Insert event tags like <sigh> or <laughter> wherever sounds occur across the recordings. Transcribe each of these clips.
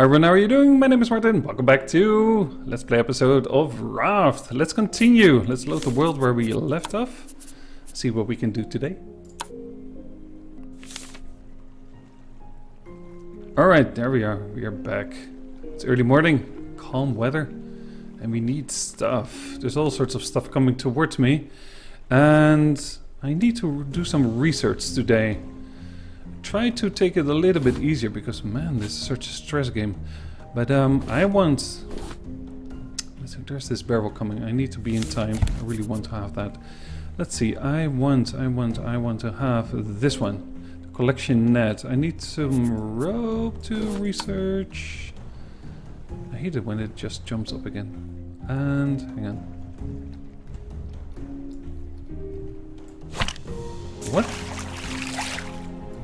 Everyone, how are you doing? My name is Martin. Welcome back to Let's Play episode of Raft. Let's continue. Let's load the world where we left off. See what we can do today. Alright, there we are. We are back. It's early morning, calm weather, and we need stuff. There's all sorts of stuff coming towards me. And I need to do some research today try to take it a little bit easier because man this is such a stress game. But um, I want there's this barrel coming. I need to be in time. I really want to have that. Let's see. I want I want I want to have this one the collection net. I need some rope to research. I hate it when it just jumps up again. And hang on. What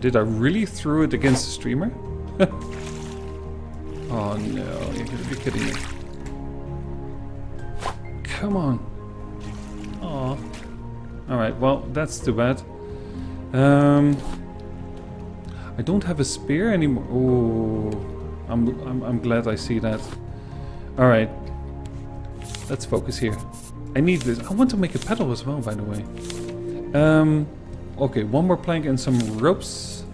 did I really throw it against the streamer? <laughs> oh no, you're gonna be kidding me. Come on. Oh. Alright, well, that's too bad. Um, I don't have a spear anymore. Oh, I'm, I'm, I'm glad I see that. Alright. Let's focus here. I need this. I want to make a pedal as well, by the way. Um, Okay, one more plank and some ropes.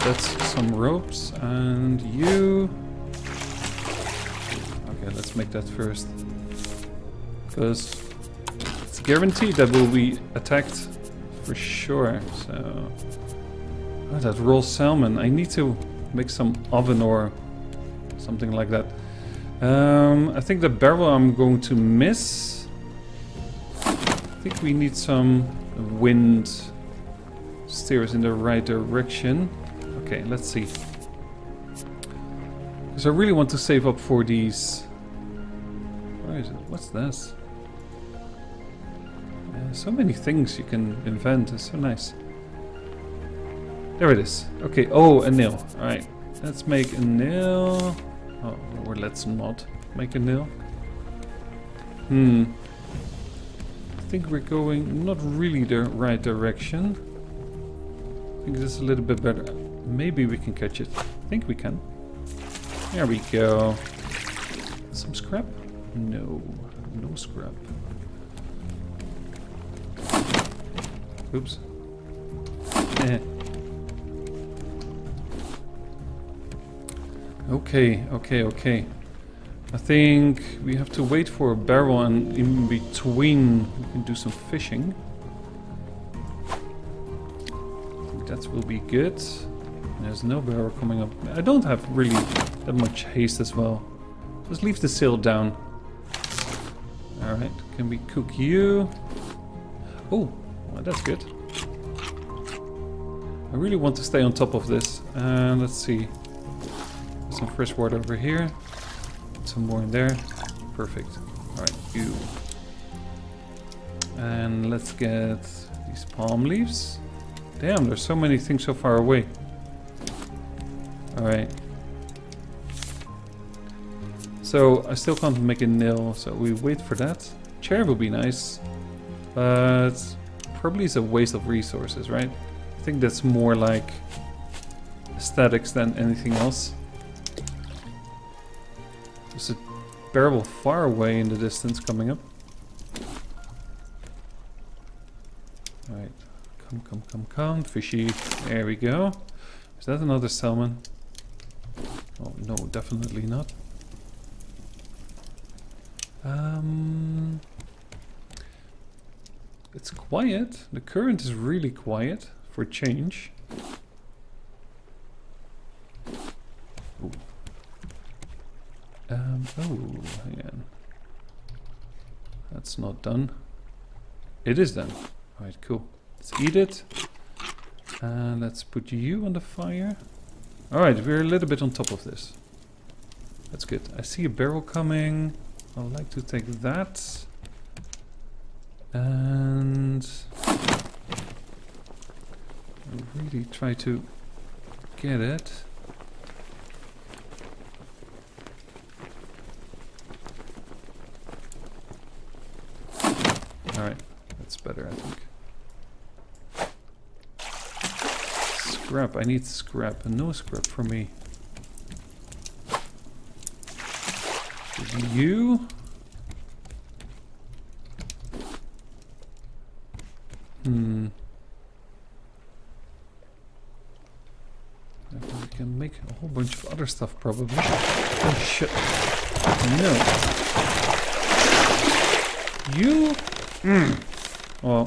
That's some ropes and you. Okay, let's make that first. Because it's guaranteed that we'll be attacked for sure. So, oh, that raw salmon. I need to make some oven or something like that. Um, I think the barrel I'm going to miss. I think we need some wind steer us in the right direction. Okay, let's see. Because I really want to save up for these... Where is it? What's this? Uh, so many things you can invent. It's so nice. There it is. Okay, oh, a nail. Alright, let's make a nail. Oh, or let's not make a nail. Hmm think we're going not really the right direction. I think this is a little bit better. Maybe we can catch it. I think we can. There we go. Some scrap? No, no scrap. Oops. Eh. <laughs> Okay, okay, okay. I think we have to wait for a barrel and in between we can do some fishing. That will be good. There's no barrel coming up. I don't have really that much haste as well. Just leave the sail down. Alright, can we cook you? Oh, well, that's good. I really want to stay on top of this. Uh, let's see. Some fresh water over here some more in there. Perfect. Alright, you. And let's get these palm leaves. Damn, there's so many things so far away. Alright. So, I still can't make a nail, so we wait for that. Chair will be nice. But probably is a waste of resources, right? I think that's more like aesthetics than anything else. Barrel far away in the distance coming up. Alright, come, come, come, come, fishy. There we go. Is that another salmon? Oh, no, definitely not. Um, it's quiet. The current is really quiet for change. Ooh. Um, oh, hang on. That's not done. It is done. Alright, cool. Let's eat it. And let's put you on the fire. Alright, we're a little bit on top of this. That's good. I see a barrel coming. I'd like to take that. And... really try to get it. Alright, that's better, I think. scrap. I need scrap. No scrap for me. You? Hmm. We can make a whole bunch of other stuff probably. Oh shit. No. You? Hmm. Well.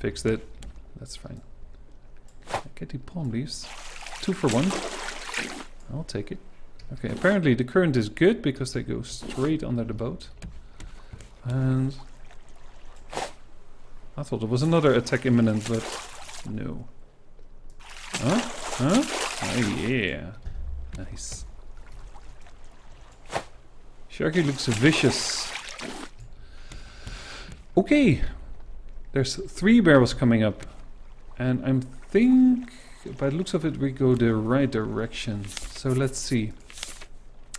Fixed it. That's fine. Get the palm leaves. Two for one. I'll take it. Okay, apparently the current is good because they go straight under the boat. And... I thought there was another attack imminent, but no. Huh? Huh? Oh yeah. Nice. Sharky looks vicious. Okay. There's three barrels coming up. And I'm think, by the looks of it, we go the right direction. So let's see.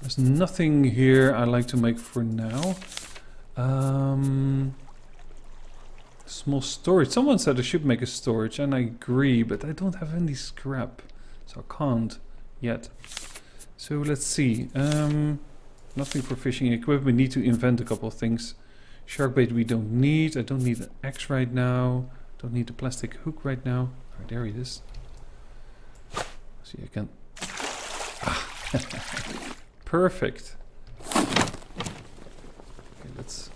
There's nothing here I like to make for now. Um, small storage. Someone said I should make a storage, and I agree, but I don't have any scrap, so I can't yet. So let's see. Um, nothing for fishing equipment. Need to invent a couple of things. Shark bait we don't need. I don't need an axe right now. Don't need a plastic hook right now. Oh, there it is. See, I can... Ah. <laughs> Perfect. Okay, let's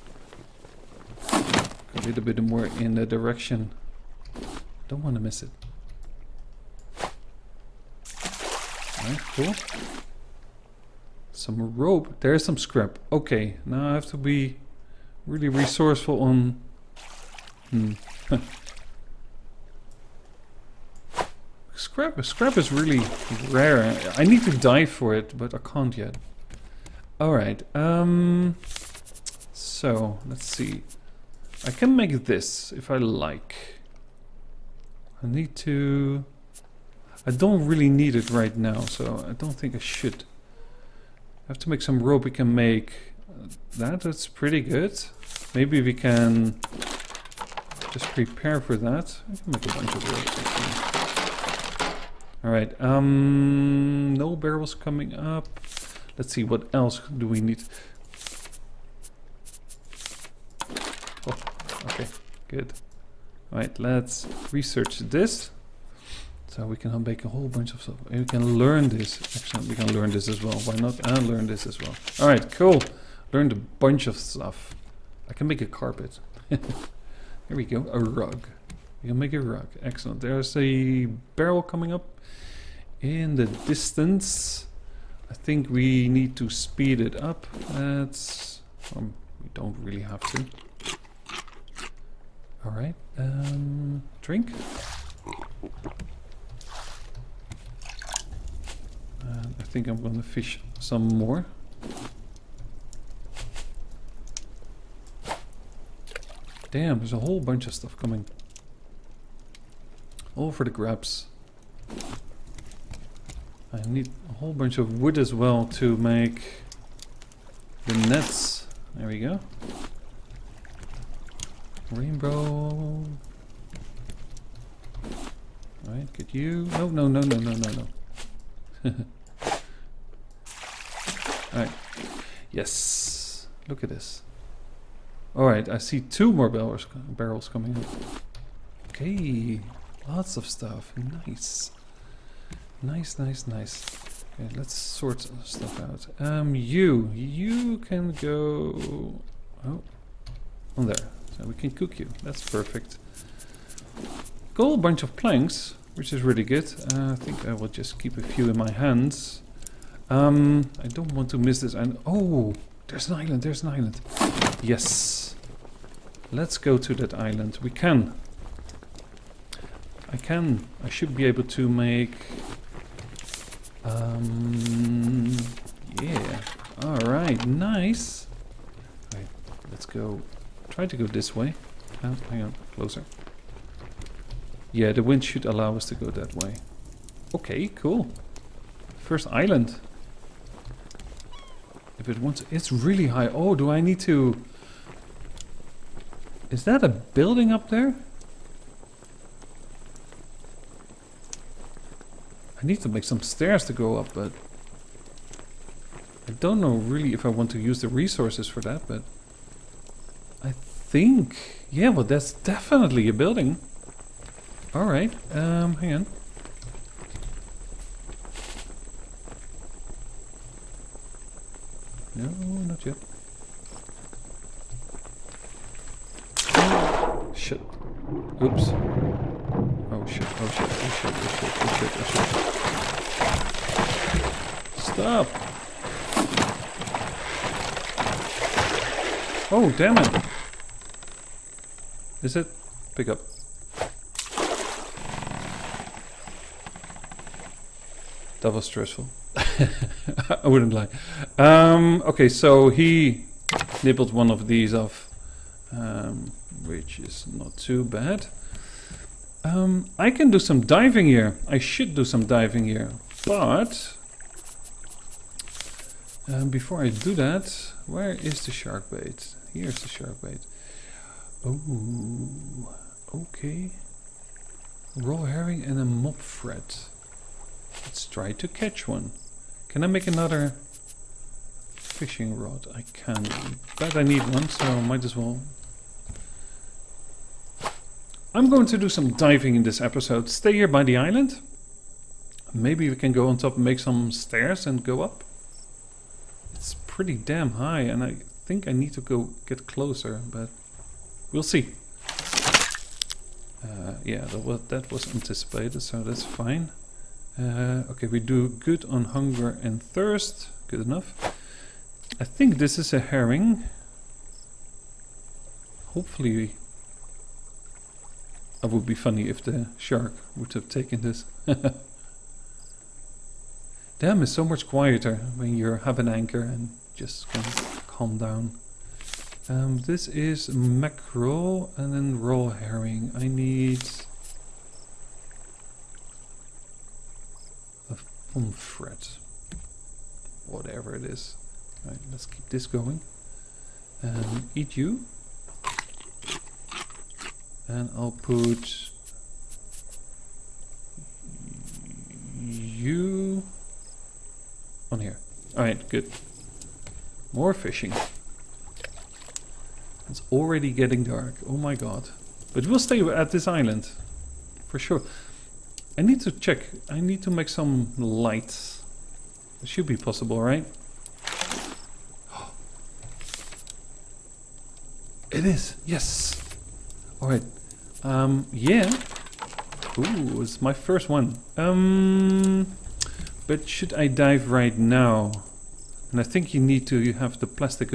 go a little bit more in the direction. Don't want to miss it. Cool. Some rope. There's some scrap. Okay, now I have to be really resourceful on... Hmm. Scrap, scrap is really rare. I need to dive for it, but I can't yet. Alright, um... So, let's see. I can make this, if I like. I need to... I don't really need it right now, so I don't think I should. I have to make some rope we can make that. That's pretty good. Maybe we can just prepare for that. Make a bunch of Alright, um, no barrels coming up. Let's see, what else do we need? Oh, okay, good. Alright, let's research this. So we can make a whole bunch of stuff. We can learn this. Actually, we can learn this as well. Why not? And learn this as well. Alright, cool. Learned a bunch of stuff. I can make a carpet. <laughs> Here we go, a rug. We can make a rug. Excellent. There's a barrel coming up in the distance. I think we need to speed it up. That's um, we don't really have to. All right, um, drink. And I think I'm going to fish some more. Damn, there's a whole bunch of stuff coming. All for the grabs. I need a whole bunch of wood as well to make the nets. There we go. Rainbow. Alright, get you. No, no, no, no, no, no, no. <laughs> Alright. Yes. Look at this. Alright, I see two more barrels, barrels coming up. Okay. Lots of stuff. Nice. Nice, nice, nice. Okay, let's sort stuff out. Um, you, you can go. Oh, on there. So we can cook you. That's perfect. Got a bunch of planks, which is really good. Uh, I think I will just keep a few in my hands. Um, I don't want to miss this. And oh, there's an island. There's an island. Yes. Let's go to that island. We can. I can. I should be able to make um, yeah. All right, nice. Right, let's go. Try to go this way. Oh, hang on, closer. Yeah, the wind should allow us to go that way. Okay, cool. First island. If it wants, it's really high. Oh, do I need to? Is that a building up there? I need to make some stairs to go up, but I don't know really if I want to use the resources for that, but I think, yeah, well, that's definitely a building. All right, um, hang on. No. Shit. Oops. Oh shit, oh shit, oh shit, oh shit, oh shit, oh shit. Stop! Oh, damn it! Is it? Pick up. That was stressful. <laughs> I wouldn't lie. Um, okay, so he nibbled one of these off, um, which is not too bad. Um, I can do some diving here. I should do some diving here. But um, before I do that, where is the shark bait? Here's the shark bait. Oh, okay. Raw herring and a pomfret. Let's try to catch one. Can I make another fishing rod? I can. But I need one, so might as well. I'm going to do some diving in this episode. Stay here by the island. Maybe we can go on top and make some stairs and go up. It's pretty damn high and I think I need to go get closer, but we'll see. Uh, yeah, that was, that was anticipated, so that's fine. Uh, okay, we do good on hunger and thirst. Good enough. I think this is a herring. Hopefully... It would be funny if the shark would have taken this. <laughs> Damn, it's so much quieter when you have an anchor and just can calm down. Um, this is mackerel and then raw herring. I need... pomfret. Whatever it is. Right, let's keep this going. And eat you. And I'll put you on here. Alright, good. More fishing. It's already getting dark. Oh my god. But we'll stay at this island. For sure. I need to check. I need to make some lights. It should be possible, right? <gasps> It is. Yes. All right. Um. Yeah. Ooh, it's my first one. Um. But should I dive right now? And I think you need to. You have the plastic.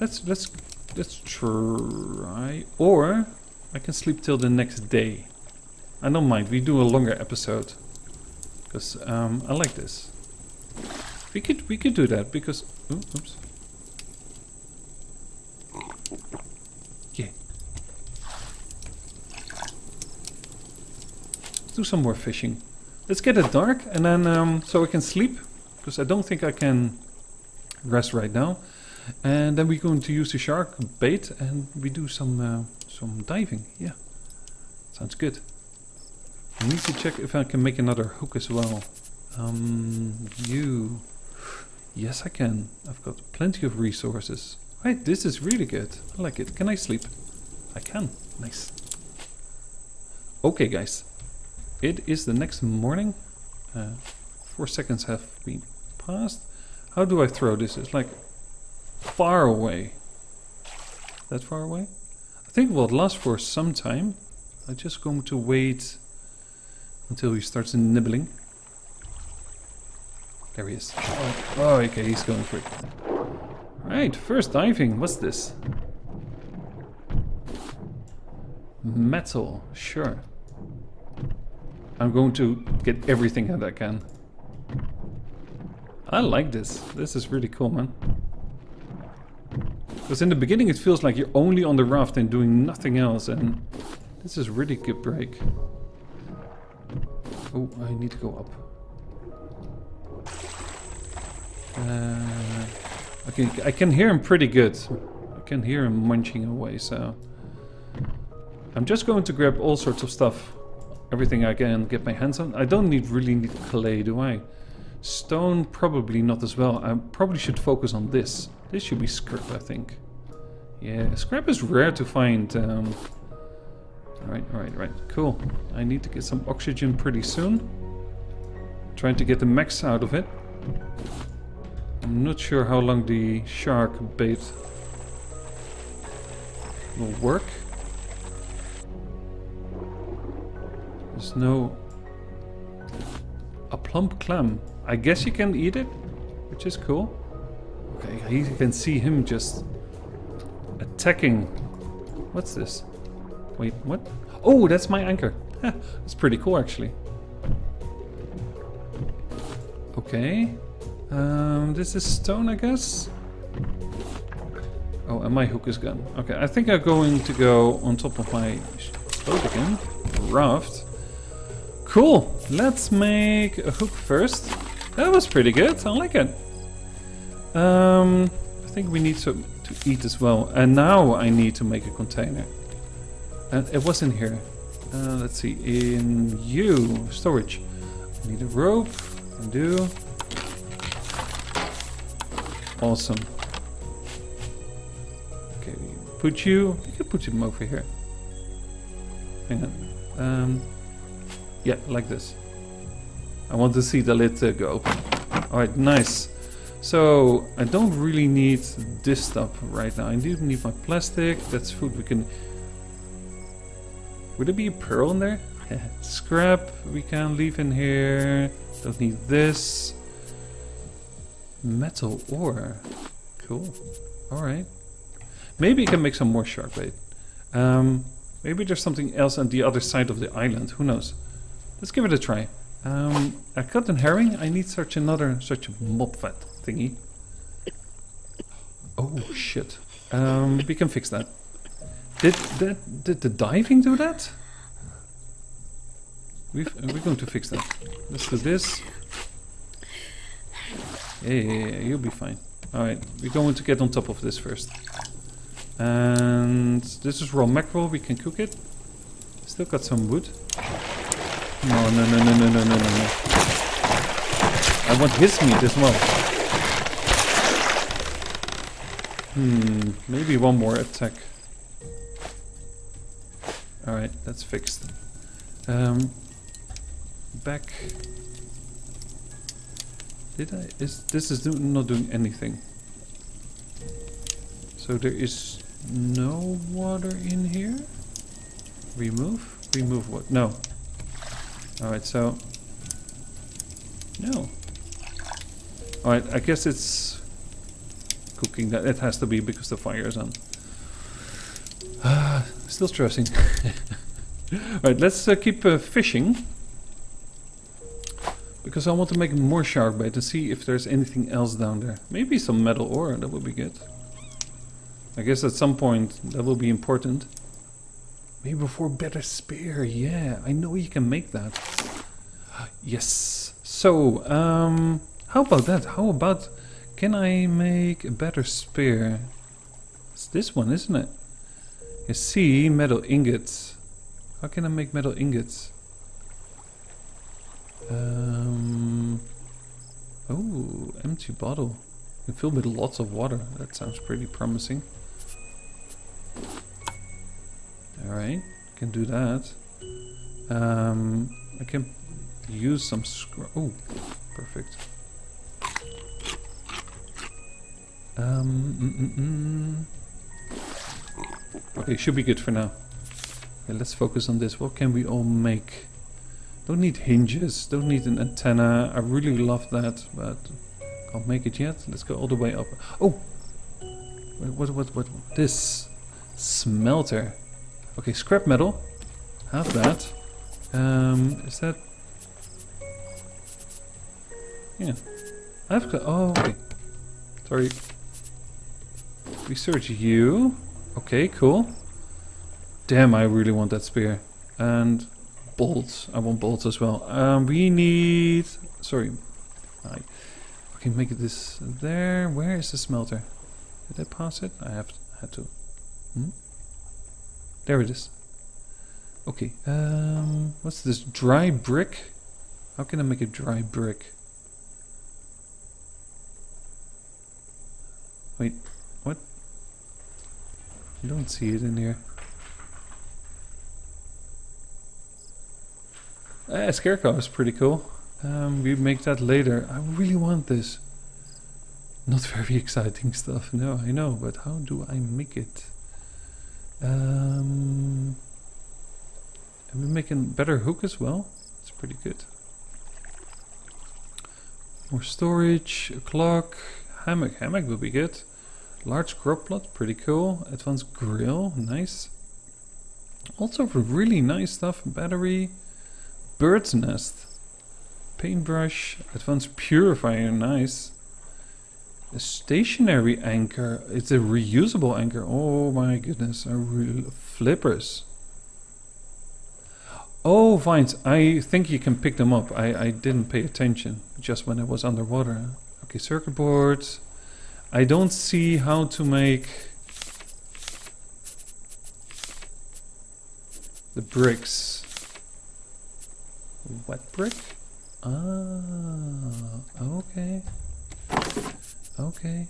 Let's let's let's try. Or I can sleep till the next day. I don't mind. We do a longer episode because um, I like this. We could we could do that because oops. Yeah. Let's do some more fishing. Let's get it dark and then um, so I can sleep because I don't think I can rest right now. And then we're going to use the shark bait and we do some uh, some diving. Yeah, sounds good. I need to check if I can make another hook as well. Um, you... Yes, I can. I've got plenty of resources. Right, this is really good. I like it. Can I sleep? I can. Nice. Okay, guys. It is the next morning. Uh, four seconds have been passed. How do I throw this? It's like far away. That far away? I think it will last for some time. I'm just going to wait until he starts nibbling. There he is. Oh, oh okay, he's going for it. Right, first diving. What's this? Metal, sure. I'm going to get everything that I can. I like this. This is really cool, man. Because in the beginning it feels like you're only on the raft and doing nothing else, and this is really good break. Oh, I need to go up. Uh, okay, I can hear him pretty good. I can hear him munching away, so... I'm just going to grab all sorts of stuff everything I can get my hands on. I don't need really need clay, do I? Stone, probably not as well. I probably should focus on this. This should be scrap, I think. Yeah, scrap is rare to find. Um, alright, alright, right. Cool. I need to get some oxygen pretty soon. Trying to get the max out of it. I'm not sure how long the shark bait will work. There's no... A plump clam. I guess you can eat it, which is cool. Okay, you can see him just attacking. What's this? Wait, what? Oh, that's my anchor. <laughs> that's pretty cool, actually. Okay. Um, this is stone, I guess. Oh, and my hook is gone. Okay, I think I'm going to go on top of my boat again. Raft. Cool. Let's make a hook first. That was pretty good. I like it. Um, I think we need to, to eat as well. And now I need to make a container. And it was in here. Uh, let's see. In you. Storage. I need a rope. Do. Awesome. Okay, put you. You can put him over here. Hang on. Um, yeah, like this. I want to see the lid uh, go open. Alright, nice. So, I don't really need this stuff right now. I do need my plastic. That's food we can... Would there be a pearl in there? <laughs> Scrap we can leave in here. Don't need this. Metal ore. Cool. Alright. Maybe you can make some more shark bait. Um, maybe there's something else on the other side of the island. Who knows? Let's give it a try. Um, a cut and herring. I need such another such a pomfret thingy. Oh shit. Um, we can fix that. Did that did the diving do that? we we're going to fix that. Let's do this. Yeah, yeah, yeah, you'll be fine. Alright, we're going to get on top of this first. And this is raw mackerel, we can cook it. Still got some wood. No, no, no, no, no, no, no, no. I want his meat as well. Hmm, maybe one more attack. Alright, that's fixed. Um, back. Did I? Is this is do, not doing anything? So there is no water in here. Remove. Remove what? No. Alright, so... No. Alright, I guess it's cooking. That It has to be because the fire is on. <sighs> Still stressing. <laughs> Alright, let's uh, keep uh, fishing. Because I want to make more shark bait and see if there's anything else down there. Maybe some metal ore, that would be good. I guess at some point that will be important. Maybe before better spear. Yeah, I know you can make that. <gasps> Yes. So, um, how about that? How about, can I make a better spear? It's this one, isn't it? You see, metal ingots. How can I make metal ingots? Um, oh, empty bottle. You can fill with lots of water. That sounds pretty promising. Alright, can do that. Um, I can use some scrap. Oh, perfect. Um, mm, mm, mm. Okay, should be good for now. Let's focus on this. What can we all make? Don't need hinges, don't need an antenna. I really love that, but can't make it yet. Let's go all the way up. Oh! What, what, what, what? This smelter. Okay, scrap metal. Have that. Um, is that... Yeah. I've got... Oh, okay. Sorry. Research you. Okay, cool. Damn, I really want that spear. And bolts. I want bolts as well. Um, we need... Sorry. I can make this there. Where is the smelter? Did I pass it? I have had to. Hmm? There it is. Okay, um, what's this? Dry brick? How can I make a dry brick? Wait, what? I don't see it in here. Ah, scarecrow is pretty cool. Um, we make that later. I really want this. Not <laughs> very exciting stuff, no, I know, but how do I make it? Um, and we're making better hook as well. It's pretty good. More storage, a clock, hammock. Hammock will be good. Large crop plot, pretty cool. Advanced grill, nice. Also really nice stuff, battery, bird's nest, paintbrush, advanced purifier, nice. A stationary anchor, it's a reusable anchor. Oh my goodness, a flippers. Oh, vines. I think you can pick them up. I, I didn't pay attention just when I was underwater. Okay, circuit boards. I don't see how to make the bricks. Wet brick? Ah, okay. Okay.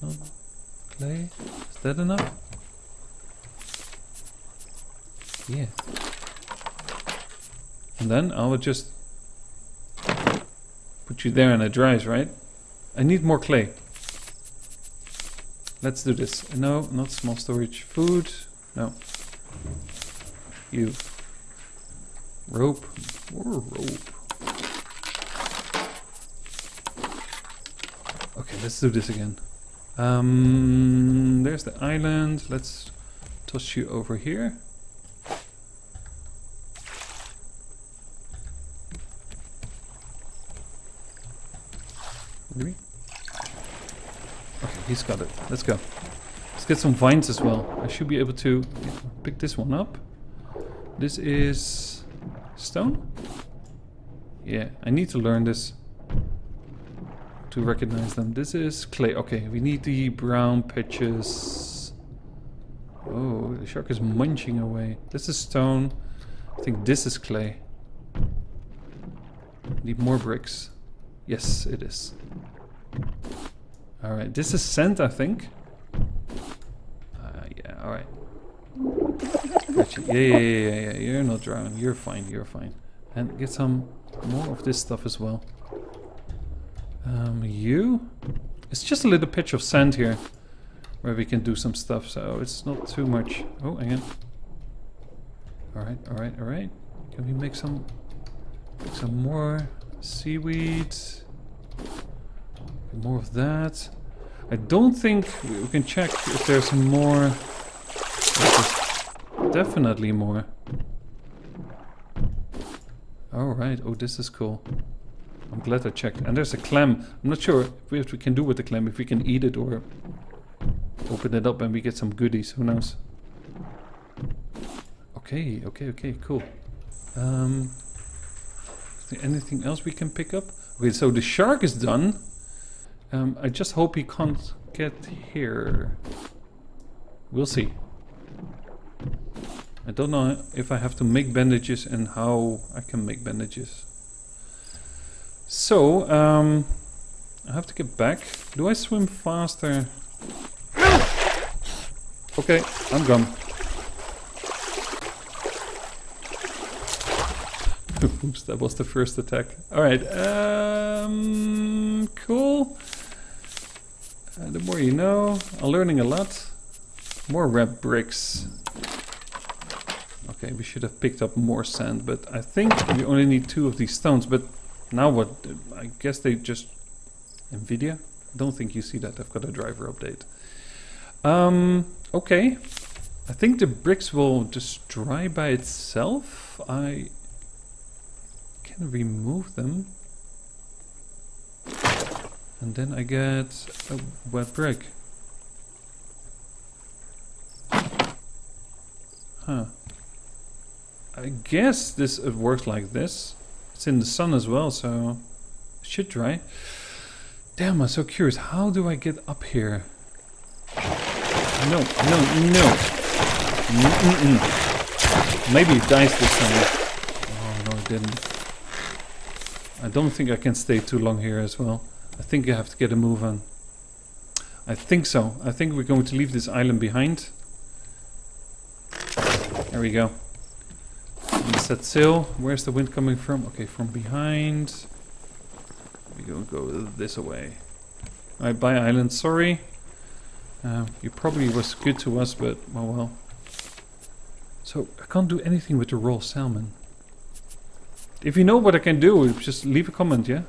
No. Clay. Is that enough? Yeah. And then I will just put you there and it dries, right? I need more clay. Let's do this. No, not small storage. Food. No. You. Rope. More rope. Okay, let's do this again. Um, there's the island. Let's toss you over here. Really? Okay, he's got it. Let's go. Let's get some vines as well. I should be able to pick this one up. This is stone? Yeah, I need to learn this to recognize them. This is clay. Okay, we need the brown pitches. Oh, the shark is munching away. This is stone. I think this is clay. Need more bricks. Yes, it is. Alright, this is sand, I think. Uh, yeah, alright. Gotcha. Yeah, yeah, yeah, yeah, you're not drowning. You're fine, you're fine. And get some more of this stuff as well. Um, you? It's just a little pitch of sand here where we can do some stuff, so it's not too much. Oh, again. Alright, alright, alright. Can we make some some more seaweed? More of that. I don't think we can check if there's more. There's definitely more. Alright, oh this is cool. I'm glad I checked. And there's a clam. I'm not sure what we can do with the clam, if we can eat it or open it up and we get some goodies, who knows. Okay, okay, okay, cool. Um, anything else we can pick up? Okay, so the shark is done. Um, I just hope he can't get here. We'll see. I don't know if I have to make bandages and how I can make bandages. So, um, I have to get back. Do I swim faster? Okay, I'm gone. <laughs> Oops, that was the first attack. Alright, um, cool. Uh, the more you know. I'm learning a lot. More red bricks. Okay, we should have picked up more sand, but I think we only need two of these stones, but now what? I guess they just... NVIDIA? Don't think you see that. I've got a driver update. Um, okay. I think the bricks will just dry by itself. I can remove them. And then I get a wet brick. Huh. I guess this works like this. It's in the sun as well, so it should dry. Damn, I'm so curious. How do I get up here? No, no, no. Mm -mm -mm. Maybe it dies this time. Oh, no, it didn't. I don't think I can stay too long here as well. I think I have to get a move on. I think so. I think we're going to leave this island behind. There we go. set sail. Where's the wind coming from? Okay, from behind. We go go this away. Alright, bye island. Sorry. Uh, you probably was good to us, but well, well. So I can't do anything with the raw salmon. If you know what I can do, just leave a comment, yeah?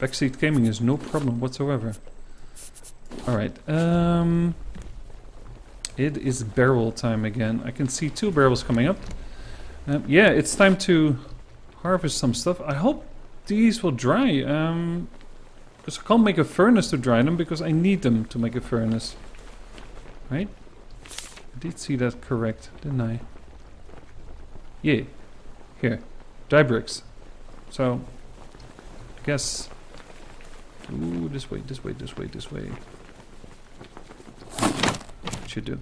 Backseat gaming is no problem whatsoever. Alright, um... It is barrel time again. I can see two barrels coming up. Um, yeah, it's time to harvest some stuff. I hope these will dry. Um, because I can't make a furnace to dry them because I need them to make a furnace. Right? I did see that correct, didn't I? Yeah. Here. Dry bricks. So, I guess... Ooh, this way, this way, this way, this way. Should do.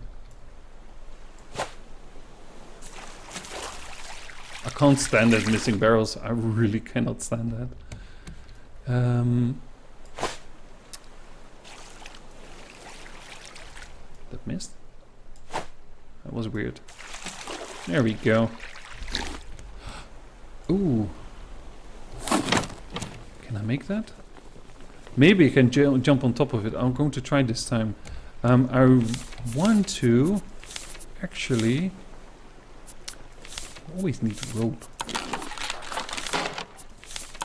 I can't stand that missing barrels. I really cannot stand that. Um, that missed? That was weird. There we go. Ooh. Can I make that? Maybe I can jump on top of it. I'm going to try this time. Um, I want to actually always need rope.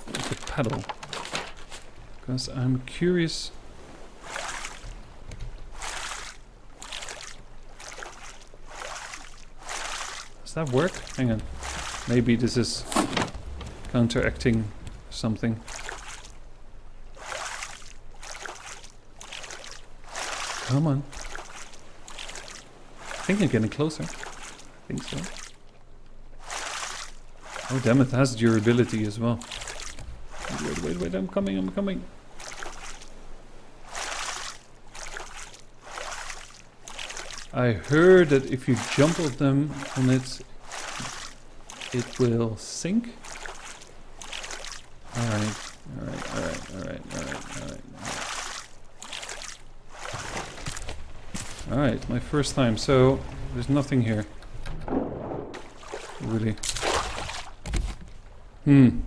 The paddle. Because I'm curious. Does that work? Hang on. Maybe this is counteracting something. Come on. I think I'm getting closer. I think so. Oh damn it, has durability as well. Wait, wait, wait, I'm coming, I'm coming. I heard that if you jump on them on it, it will sink. Alright, alright, alright, alright, alright, alright. Alright, my first time, so there's nothing here. Really. Hmm.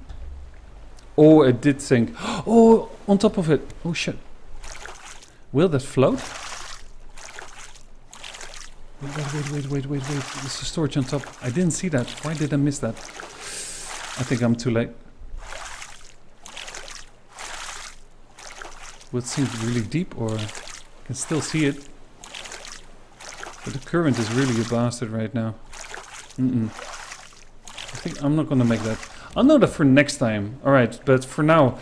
Oh, it did sink. <gasps> Oh, on top of it. Oh shit. Will that float? Wait, wait, wait, wait, wait, wait. There's a storage on top. I didn't see that. Why did I miss that? I think I'm too late. Will it sink really deep or I can still see it? But the current is really a bastard right now. Mm-mm. I think I'm not gonna make that. I'll know that for next time. Alright, but for now,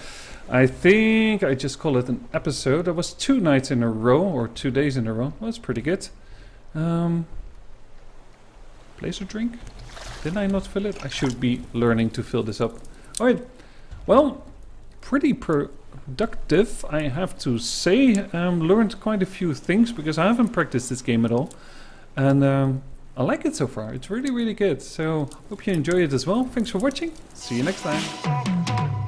I think I just call it an episode. That was two nights in a row, or two days in a row. Well, that's pretty good. Um, place a drink? Did I not fill it? I should be learning to fill this up. Alright, well, pretty productive, I have to say. Um, learned quite a few things because I haven't practiced this game at all. And um, I like it so far. It's really, really good. So hope you enjoy it as well. Thanks for watching. See you next time.